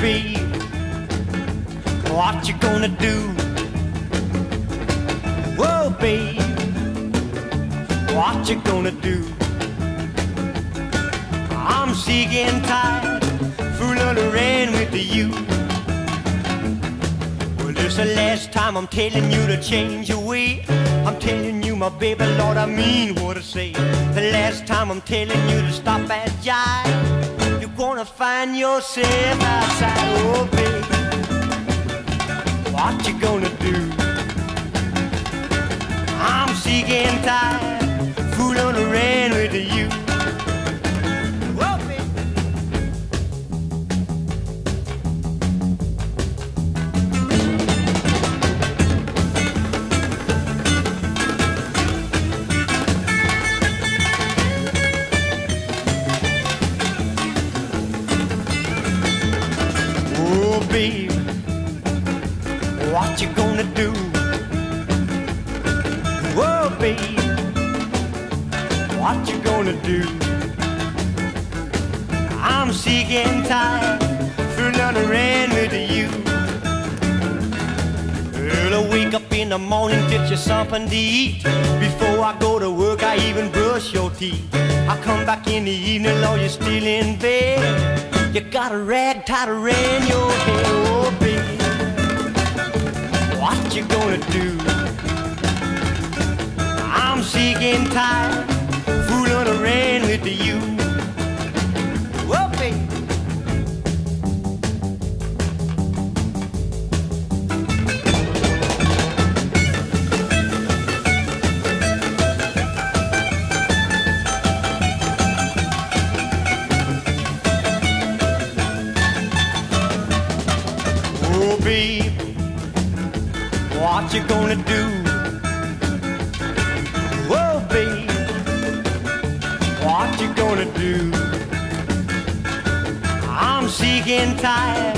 babe, what you gonna do? Whoa, babe, what you gonna do? I'm sick and tired, fooling around with you. Well, this the last time I'm telling you to change your way. I'm telling you, my baby, Lord, I mean what I say. The last time I'm telling you to stop that jive, find yourself outside, oh, baby. What you gonna do? I'm sick and Oh, babe, what you gonna do? Whoa, babe, what you gonna do? I'm sick and tired, fooling around with you. Early wake up in the morning, get you something to eat. Before I go to work, I even brush your teeth. I come back in the evening, Lord, you're still in bed. You got a rag tied around your head, oh baby. What you gonna do? I'm sick and tired, Babe, what you gonna do? Whoa, babe, what you gonna do? I'm sick and tired,